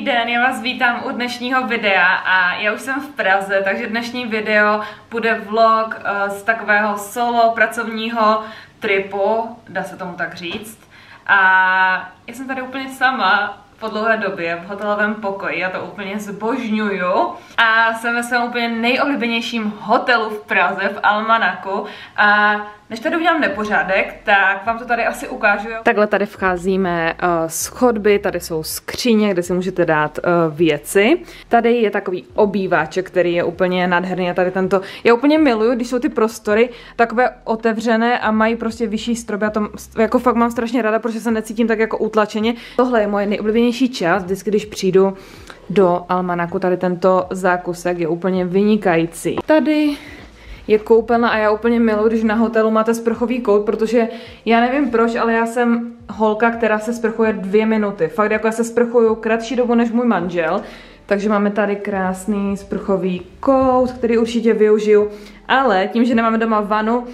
Den, já vás vítám u dnešního videa a já už jsem v Praze, takže dnešní video bude vlog uh, z takového solo pracovního tripu, dá se tomu tak říct. A já jsem tady úplně sama, po dlouhé době v hotelovém pokoji, já to úplně zbožňuju a jsem ve svém úplně nejoblíbenějším hotelu v Praze, v Almanaku a než tady udělám nepořádek, tak vám to tady asi ukážu. Takhle tady vcházíme uh, z chodby, tady jsou skříně, kde si můžete dát uh, věci. Tady je takový obýváček, který je úplně nádherný a tady tento, já úplně miluju, když jsou ty prostory takové otevřené a mají prostě vyšší strop, já to jako fakt mám strašně ráda, protože se necítím tak jako utlačeně. Tohle je moje nejoblíbenější část, vždycky když přijdu do Almanaku, tady tento zákusek je úplně vynikající. Tady je koupelna a já úplně miluji, když na hotelu máte sprchový kout, protože já nevím proč, ale já jsem holka, která se sprchuje dvě minuty. Fakt jako já se sprchuju kratší dobu než můj manžel, takže máme tady krásný sprchový kout, který určitě využiju, ale tím, že nemáme doma vanu,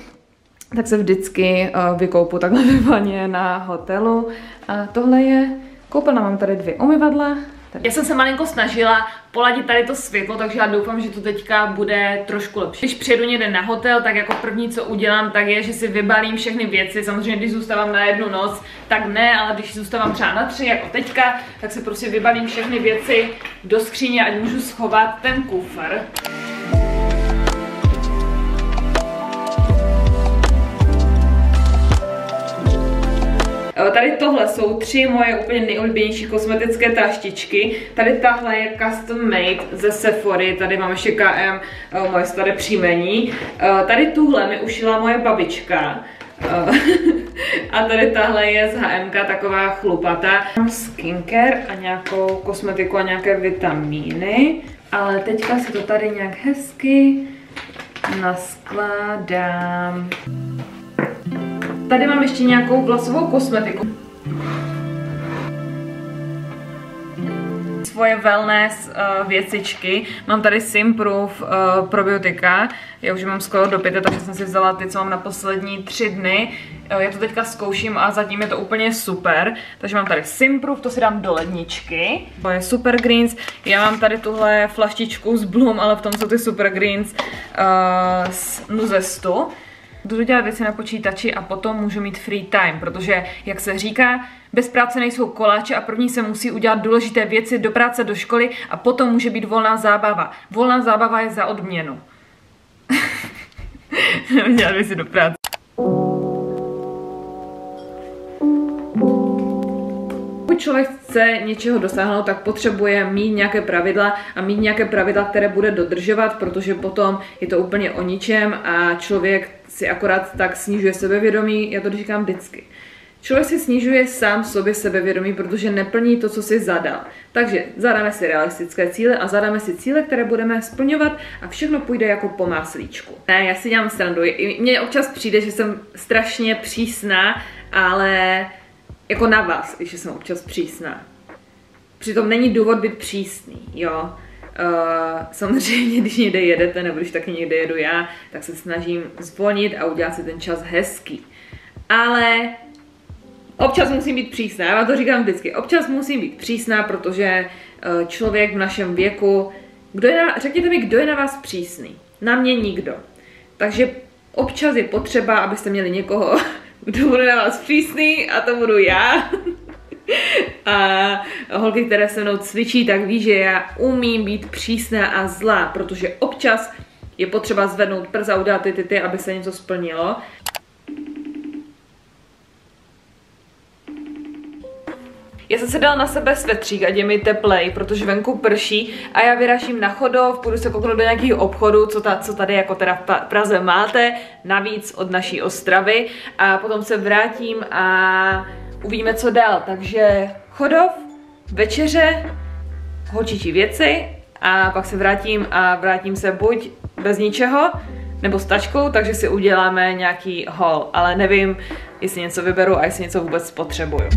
tak se vždycky uh, vykoupu takhle vaně na hotelu. A tohle je koupelna, mám tady dvě umyvadla, já jsem se malinko snažila poladit tady to světlo, takže já doufám, že to teďka bude trošku lepší. Když přijedu někde na hotel, tak jako první, co udělám, tak je, že si vybalím všechny věci. Samozřejmě, když zůstávám na jednu noc, tak ne, ale když zůstávám třeba na tři, jako teďka, tak si prostě vybalím všechny věci do skříně, ať můžu schovat ten kufr. Tady tohle jsou tři moje úplně nejoblíbenější kosmetické taštičky. Tady tahle je custom made ze Sephory, tady mám ještě KM, eh, moje staré příjmení. Eh, tady tuhle mi ušila moje babička. a tady tahle je z HMK taková chlupata. Mám skincare a nějakou kosmetiku a nějaké vitamíny. Ale teďka si to tady nějak hezky naskládám. Tady mám ještě nějakou vlasovou kosmetiku. svoje wellness uh, věcičky. Mám tady Simproof uh, probiotika. Já už mám skoro do pěti, takže jsem si vzala ty, co mám na poslední tři dny. Uh, já to teďka zkouším a zatím je to úplně super. Takže mám tady Simproof, to si dám do ledničky. To je Super Greens. Já mám tady tuhle flaštičku z Bloom, ale v tom jsou ty Super Greens uh, z Nuzestu budu dělat věci na počítači a potom můžu mít free time, protože, jak se říká, bez práce nejsou koláče a první se musí udělat důležité věci do práce, do školy a potom může být volná zábava. Volná zábava je za odměnu. dělat věci do práce. pokud člověk chce něčeho dosáhnout, tak potřebuje mít nějaké pravidla a mít nějaké pravidla, které bude dodržovat, protože potom je to úplně o ničem a člověk si akorát tak snižuje sebevědomí, já to říkám vždycky. Člověk si snižuje sám sobě sebevědomí, protože neplní to, co si zadal. Takže zadáme si realistické cíle a zadáme si cíle, které budeme splňovat a všechno půjde jako po máslíčku. Ne, já si dělám srandu. Mně občas přijde, že jsem strašně přísná, ale jako na vás, když jsem občas přísná. Přitom není důvod být přísný, jo. Uh, samozřejmě, když někde jedete, nebo když taky někde jedu já, tak se snažím zvolnit a udělat si ten čas hezký. Ale občas musím být přísná, já vám to říkám vždycky, občas musím být přísná, protože uh, člověk v našem věku, kdo je na, řekněte mi, kdo je na vás přísný? Na mě nikdo. Takže občas je potřeba, abyste měli někoho, kdo bude na vás přísný a to budu já. a holky, které se mnou cvičí, tak ví, že já umím být přísná a zlá, protože občas je potřeba zvednout prsa udělat ty, ty, ty, aby se něco splnilo. Já jsem se dala na sebe svetřík, ať je mi teplej, protože venku prší a já vyražím na chodov, půjdu se kouknout do nějakého obchodu, co, ta, co tady jako teda v Praze máte, navíc od naší Ostravy a potom se vrátím a uvidíme, co dál. Takže chodov, večeře, holčičí věci a pak se vrátím a vrátím se buď bez ničeho, nebo s tačkou, takže si uděláme nějaký haul, ale nevím, jestli něco vyberu a jestli něco vůbec potřebuju.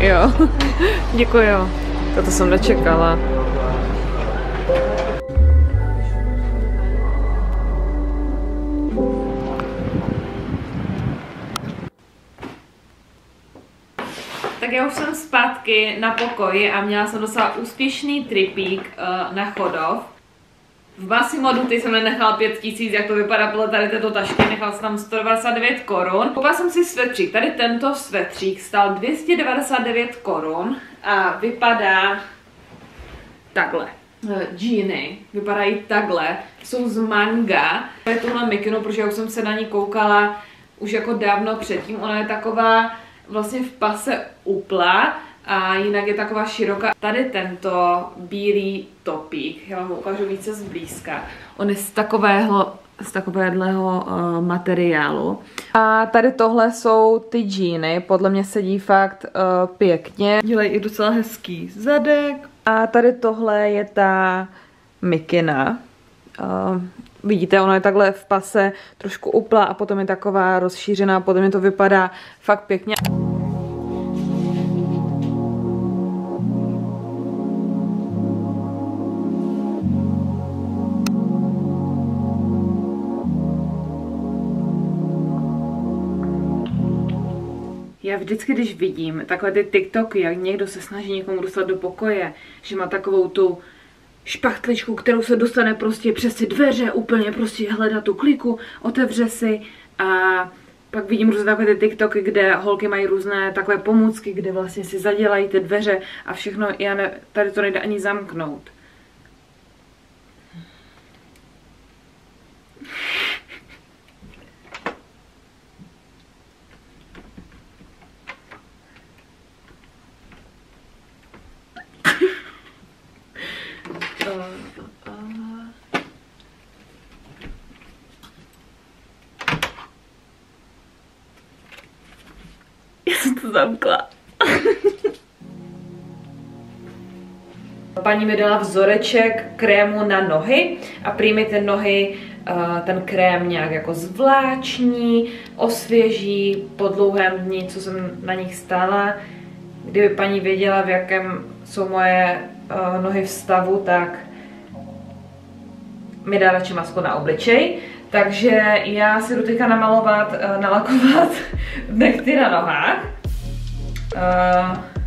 Jo, děkuju. Toto jsem nečekala. Zpátky na pokoji a měla jsem docela úspěšný tripík uh, na chodov. V Massimodu ty jsem nenechala 5000, jak to vypadá podle tady této tašky, nechala jsem tam 129 korun. Koupila jsem si svetřík, tady tento svetřík stál 299 korun a vypadá takhle. Džíny vypadají takhle, jsou z manga. Je tohle mikinu, protože už jsem se na ní koukala už jako dávno předtím. Ona je taková vlastně v pase upla a jinak je taková široká. Tady tento bílý topík, já vám ukážu více zblízka. On je z takového z takového uh, materiálu. A tady tohle jsou ty džíny, podle mě sedí fakt uh, pěkně. Dělají i docela hezký zadek. A tady tohle je ta mikina. Uh, vidíte, ona je takhle v pase trošku upla a potom je taková rozšířená, potom je to vypadá fakt pěkně. Já vždycky, když vidím takové ty TikToky, jak někdo se snaží někomu dostat do pokoje, že má takovou tu špachtličku, kterou se dostane prostě přes ty dveře, úplně prostě hledá tu kliku, otevře si a pak vidím různé takové ty TikToky, kde holky mají různé takové pomůcky, kde vlastně si zadělají ty dveře a všechno, já ne, tady to nejde ani zamknout. Já jsem to zamkla. Paní mi dala vzoreček krému na nohy a prý ty nohy ten krém nějak jako zvláční, osvěží po dlouhém dní, co jsem na nich stála. Kdyby paní věděla, v jakém jsou moje uh, nohy v stavu, tak mi dá radši masku na obličej. Takže já si jdu teďka namalovat, uh, nalakovat nechty na nohách. Uh,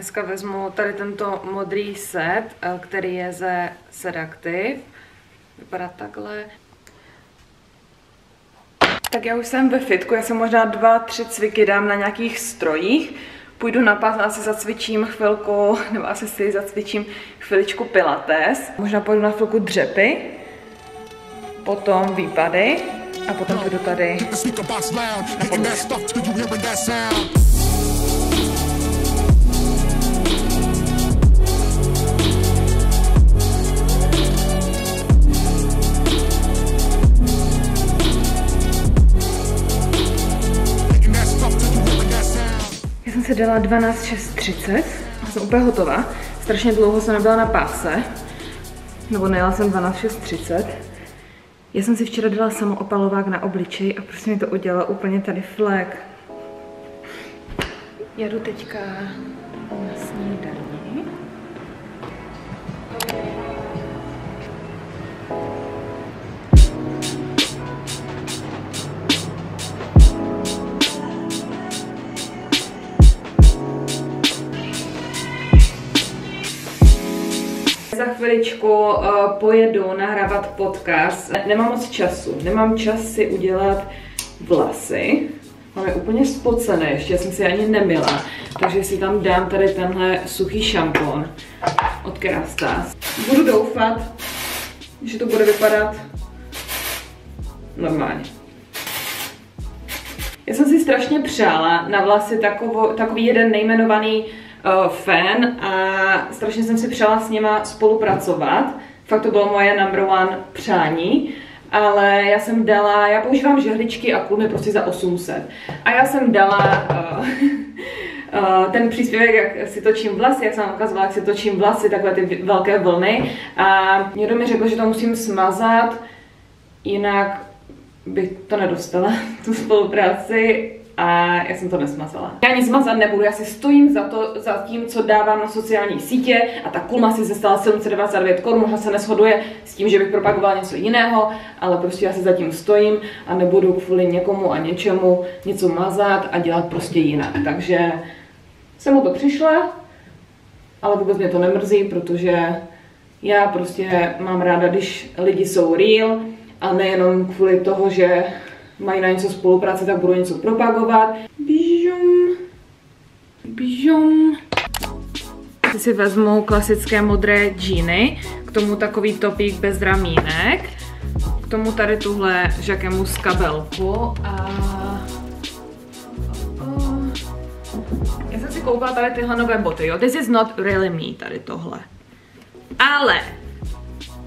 dneska vezmu tady tento modrý set, eh, který je ze Sedactive. Vypadá takhle. Tak já už jsem ve fitku, já jsem možná dva, tři cviky dám na nějakých strojích. Půjdu na pás, asi zacvičím chvilku, nebo asi si zacvičím chviličku pilates. Možná půjdu na chvilku dřepy, potom výpady a potom půjdu tady se dala 12.6.30. Jsem úplně hotová. Strašně dlouho jsem nebyla na páse. Nebo nejela jsem 12.6.30. Já jsem si včera dala samoopalovák na obličej a prostě mi to udělalo úplně tady flek. Jdu teďka chviličku uh, pojedu nahrávat podcast. Nemám moc času, nemám čas si udělat vlasy. Mám je úplně spocené, ještě jsem si ani nemila. Takže si tam dám tady tenhle suchý šampon od Kerastase. Budu doufat, že to bude vypadat normálně. Já jsem si strašně přála na vlasy takovo, takový jeden nejmenovaný uh, fan a strašně jsem si přála s nima spolupracovat. Fakt to bylo moje number one přání. Ale já jsem dala, já používám žehličky a kulmy prostě za 800. A já jsem dala uh, uh, ten příspěvek, jak si točím vlasy, jak jsem ukazovala, jak si točím vlasy, takové ty velké vlny. A někdo mi řekl, že to musím smazat, jinak bych to nedostala, tu spolupráci a já jsem to nesmazala. Já nic smazat nebudu, já si stojím za, to, za tím, co dávám na sociální sítě a ta kulma si se stala 799 korun, možná se neshoduje s tím, že bych propagovala něco jiného, ale prostě já si za tím stojím a nebudu kvůli někomu a něčemu něco mazat a dělat prostě jinak. Takže jsem o to přišla, ale vůbec mě to nemrzí, protože já prostě mám ráda, když lidi jsou real a nejenom kvůli toho, že mají na něco spolupráce, tak budou něco propagovat. Bižum, bižum. Si vezmu klasické modré džíny, k tomu takový topík bez ramínek, k tomu tady tuhle žakemus kabelku a já jsem si koupila tady tyhle nové boty, jo. This is not really me, tady tohle. Ale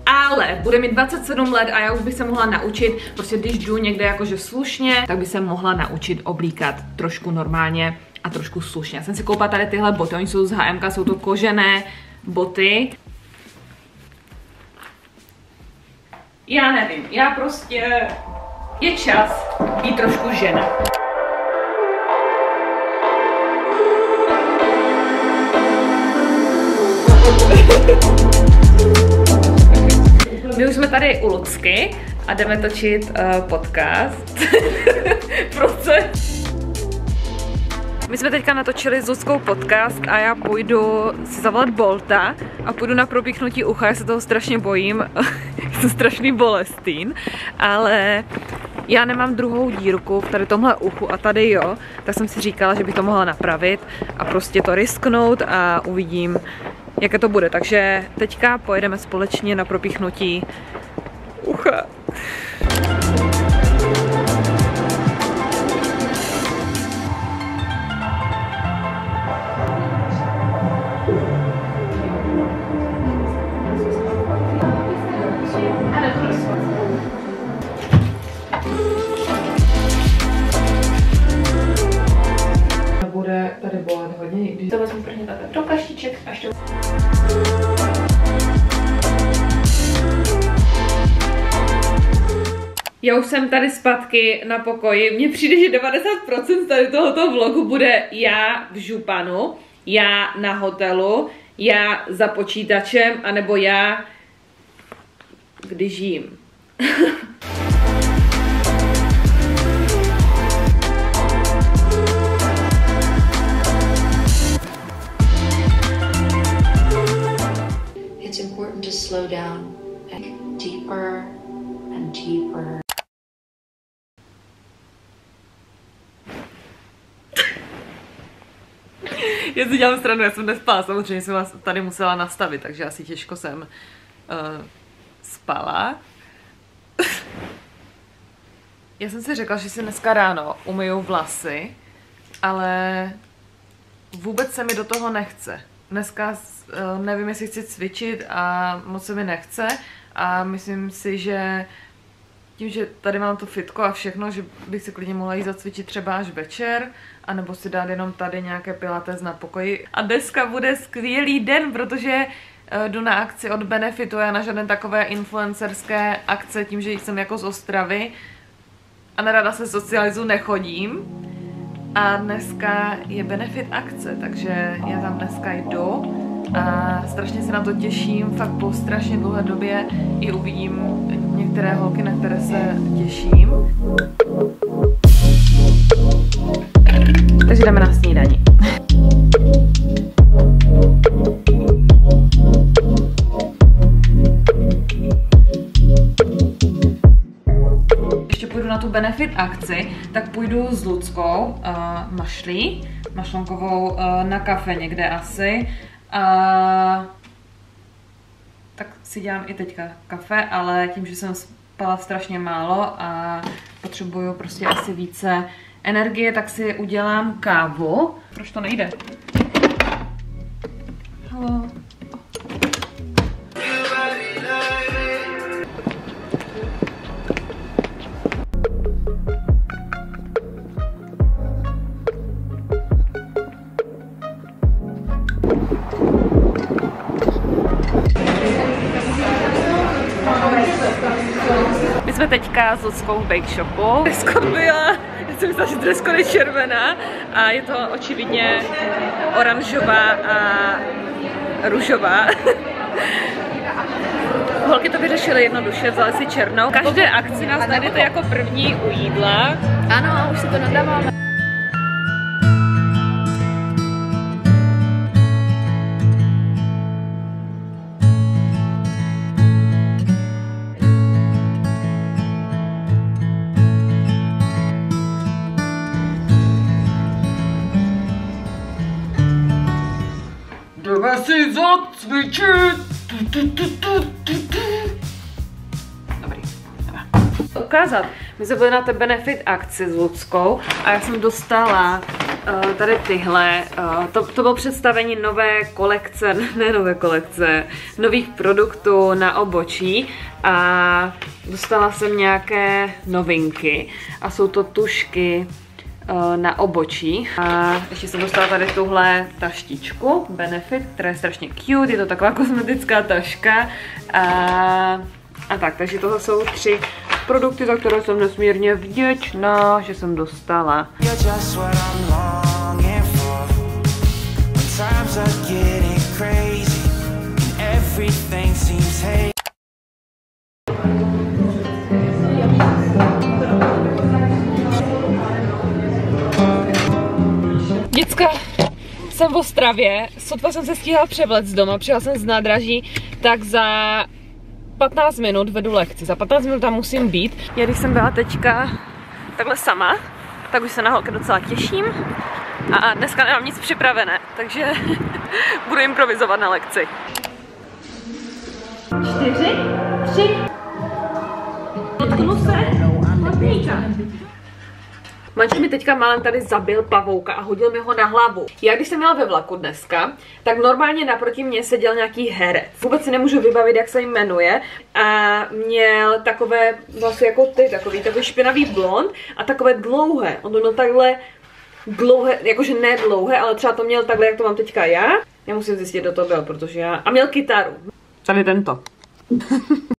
ale bude mi 27 let a já už bych se mohla naučit, prostě když jdu někde jakože slušně, tak by se mohla naučit oblíkat trošku normálně a trošku slušně. Já jsem si koupila tady tyhle boty, oni jsou z HMK, jsou to kožené boty. Já nevím, já prostě... Je čas být trošku žena. My už jsme tady u Lucky a jdeme točit uh, podcast. Proce. My jsme teďka natočili s Luckou podcast a já půjdu si zavolat Bolta a půjdu na propíchnutí ucha, já se toho strašně bojím, jsem strašný bolestín, ale já nemám druhou dírku v tady tomhle uchu a tady jo, tak jsem si říkala, že bych to mohla napravit a prostě to risknout a uvidím, jaké to bude. Takže teďka pojedeme společně na propíchnutí ucha. Bude tady bolet hodně, když to vezmu prvně takhle do kaštiček až to... Já už jsem tady zpátky na pokoji. Mně přijde, že 90% tady tohoto vlogu bude já v županu, já na hotelu, já za počítačem, anebo já když jím. It's important to slow down and deeper and deeper. Já si dělám stranu, já jsem nespala, samozřejmě jsem vás tady musela nastavit, takže asi těžko jsem uh, spala. já jsem si řekla, že si dneska ráno umyju vlasy, ale vůbec se mi do toho nechce. Dneska uh, nevím, jestli chci cvičit a moc se mi nechce a myslím si, že tím, že tady mám to fitko a všechno, že bych si klidně mohla jít zacvičit třeba až večer, anebo si dát jenom tady nějaké pilates na pokoji. A dneska bude skvělý den, protože uh, jdu na akci od Benefitu, já na žádné takové influencerské akce, tím, že jsem jako z Ostravy a nerada se socializu nechodím. A dneska je Benefit akce, takže já tam dneska jdu a strašně se na to těším, fakt po strašně dlouhé době i uvidím některé holky, na které se těším. Takže jdeme na snídaní. Ještě půjdu na tu benefit akci, tak půjdu s Luckou uh, mašlí, mašlonkovou uh, na kafe někde asi. A tak si dělám i teďka kafe, ale tím, že jsem spala strašně málo a potřebuju prostě asi více energie, tak si udělám kávu. Proč to nejde? Hello. Teďka s Luckou v Bake Shopu. Dreskot byla, já jsem myslela, že dreskot je červená a je to očividně oranžová a růžová. Holky to vyřešily jednoduše, vzali si černou. Každé akci nás najdete jako první u jídla. Ano, už si to nadáváme. Zacvičit! Tu, tu, tu, tu, tu. Dobrý, jdeme. Ukázat. My jsme byli na té benefit akci s Luckou a já jsem dostala uh, tady tyhle. Uh, to, to bylo představení nové kolekce, ne nové kolekce, nových produktů na obočí a dostala jsem nějaké novinky a jsou to tušky na obočí. A ještě jsem dostala tady tuhle taštičku, Benefit, která je strašně cute, je to taková kosmetická taška. A, a tak, takže tohle jsou tři produkty, za které jsem nesmírně vděčná, že jsem dostala. You're just what I'm longing for. When times are getting Děcka, jsem v Ostravě, sotva jsem se stihla z doma, přijela jsem z nádraží, tak za 15 minut vedu lekci, za 15 minut tam musím být. Já když jsem byla teďka takhle sama, tak už se na holky docela těším a dneska nemám nic připravené, takže budu improvizovat na lekci. Čtyři, tři, dotknu se. Manžel mi teďka málem tady zabil pavouka a hodil mi ho na hlavu. Já když jsem měla ve vlaku dneska, tak normálně naproti mě seděl nějaký herec. Vůbec si nemůžu vybavit, jak se jmenuje. A měl takové vlastně jako ty, takový, takový špinavý blond a takové dlouhé. On to měl takhle dlouhé, jakože ne dlouhé, ale třeba to měl takhle, jak to mám teďka já. Já musím zjistit, kdo to byl, protože já... A měl kytaru. Tady tento.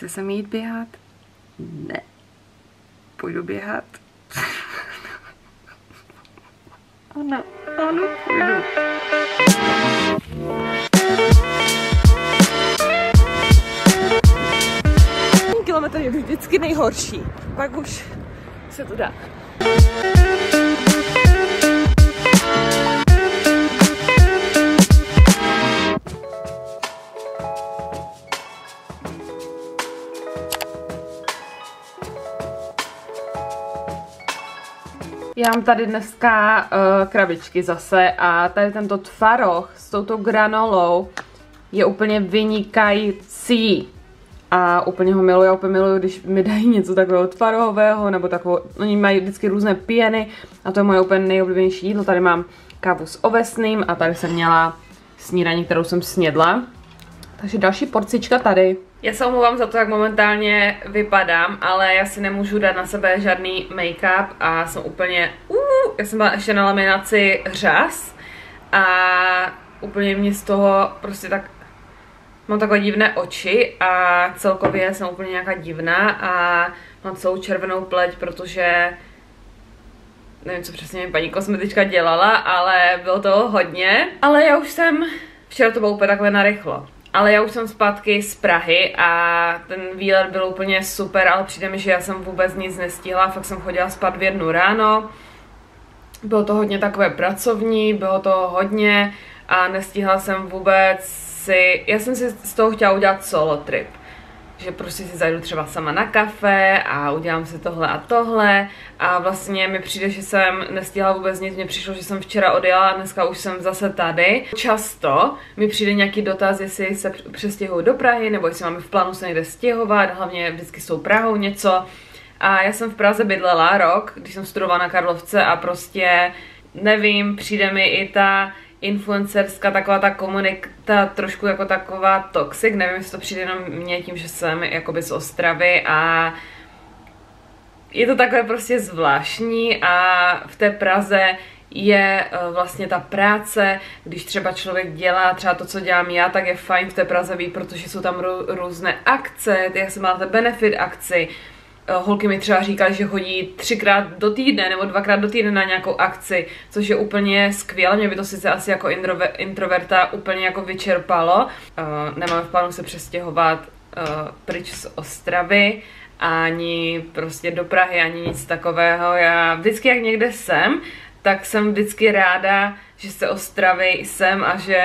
Chce se mi jít běhat? Ne. Půjdu běhat. ano, ano, půjdu. Kilometr je vždycky nejhorší. Pak už se to dá. Já mám tady dneska uh, krabičky zase a tady tento tvaroh s touto granolou je úplně vynikající. A úplně ho miluji, já úplně miluji, když mi dají něco takového tvarohového, nebo takovou, oni mají vždycky různé pěny a to je moje úplně nejoblíbenější jídlo. Tady mám kávu s ovesným a tady jsem měla snídaní, kterou jsem snědla. Takže další porcička tady. Já se omlouvám za to, jak momentálně vypadám, ale já si nemůžu dát na sebe žádný make-up a jsem úplně, uh, já jsem byla ještě na laminaci řas a úplně mě z toho prostě tak, mám takové divné oči a celkově jsem úplně nějaká divná a mám celou červenou pleť, protože nevím, co přesně mi paní kosmetička dělala, ale bylo toho hodně. Ale já už jsem, včera to bylo úplně takhle narychlo. Ale já už jsem zpátky z Prahy a ten výlet byl úplně super, ale přijde mi, že já jsem vůbec nic nestihla, fakt jsem chodila spát v jednu ráno. Bylo to hodně takové pracovní, bylo to hodně a nestihla jsem vůbec si, já jsem si z toho chtěla udělat solo trip že prostě si zajdu třeba sama na kafe a udělám si tohle a tohle a vlastně mi přijde, že jsem nestihla vůbec nic, mně přišlo, že jsem včera odjela a dneska už jsem zase tady. Často mi přijde nějaký dotaz, jestli se přestěhuju do Prahy nebo jestli máme v plánu se někde stěhovat, hlavně vždycky s tou Prahou něco. A já jsem v Praze bydlela rok, když jsem studovala na Karlovce a prostě nevím, přijde mi i ta influencerská taková ta komunita trošku jako taková toxic, nevím, jestli to přijde jenom mě tím, že jsem jakoby z Ostravy a je to takové prostě zvláštní a v té Praze je eh, vlastně ta práce, když třeba člověk dělá třeba to, co dělám já, tak je fajn v té Praze být, protože jsou tam různé akce, jak se máte benefit akci, holky mi třeba říkaly, že chodí třikrát do týdne nebo dvakrát do týdne na nějakou akci, což je úplně skvělé. Mě by to sice asi jako introverta úplně jako vyčerpalo. Uh, nemám v plánu se přestěhovat uh, pryč z Ostravy, ani prostě do Prahy, ani nic takového. Já vždycky, jak někde jsem, tak jsem vždycky ráda, že se Ostravy jsem a že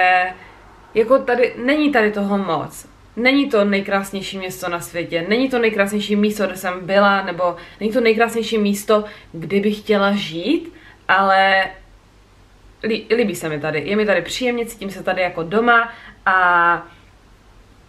jako tady, není tady toho moc. Není to nejkrásnější město na světě, není to nejkrásnější místo, kde jsem byla, nebo není to nejkrásnější místo, kde bych chtěla žít, ale líbí se mi tady. Je mi tady příjemně, cítím se tady jako doma a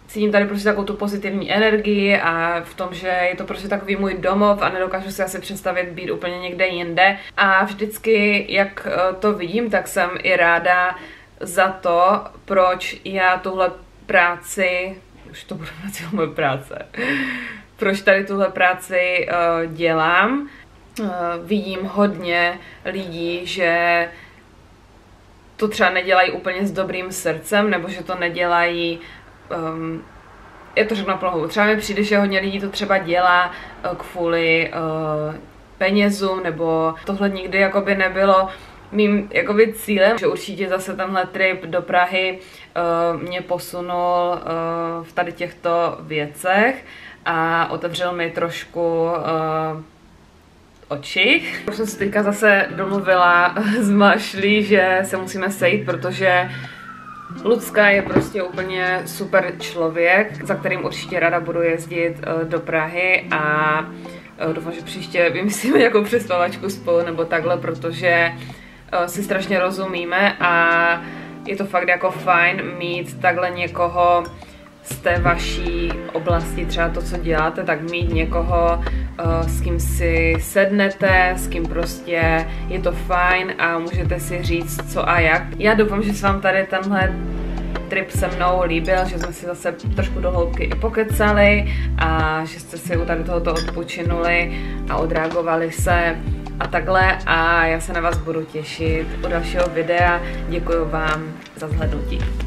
cítím tady prostě takovou tu pozitivní energii a v tom, že je to prostě takový můj domov a nedokážu si asi představit být úplně někde jinde. A vždycky, jak eh, to vidím, tak jsem i ráda za to, proč já tuhle práci už to bude na moje práce. Proč tady tuhle práci uh, dělám? Uh, vidím hodně lidí, že to třeba nedělají úplně s dobrým srdcem, nebo že to nedělají um, je to řeknu na Třeba mi přijde, že hodně lidí to třeba dělá uh, kvůli uh, penězům, nebo tohle nikdy jakoby nebylo mým jakoby cílem, že určitě zase tenhle trip do Prahy uh, mě posunul uh, v tady těchto věcech a otevřel mi trošku uh, oči. Už jsem se teďka zase domluvila s Mašlí, že se musíme sejít, protože Lucka je prostě úplně super člověk, za kterým určitě rada budu jezdit do Prahy a doufám, že příště vymyslíme nějakou přespavačku spolu nebo takhle, protože si strašně rozumíme a je to fakt jako fajn mít takhle někoho z té vaší oblasti, třeba to, co děláte, tak mít někoho, uh, s kým si sednete, s kým prostě je to fajn a můžete si říct co a jak. Já doufám, že se vám tady tenhle trip se mnou líbil, že jsme si zase trošku do hloubky i pokecali a že jste si u tady tohoto odpočinuli a odreagovali se a takhle a já se na vás budu těšit u dalšího videa. Děkuji vám za zhlednutí.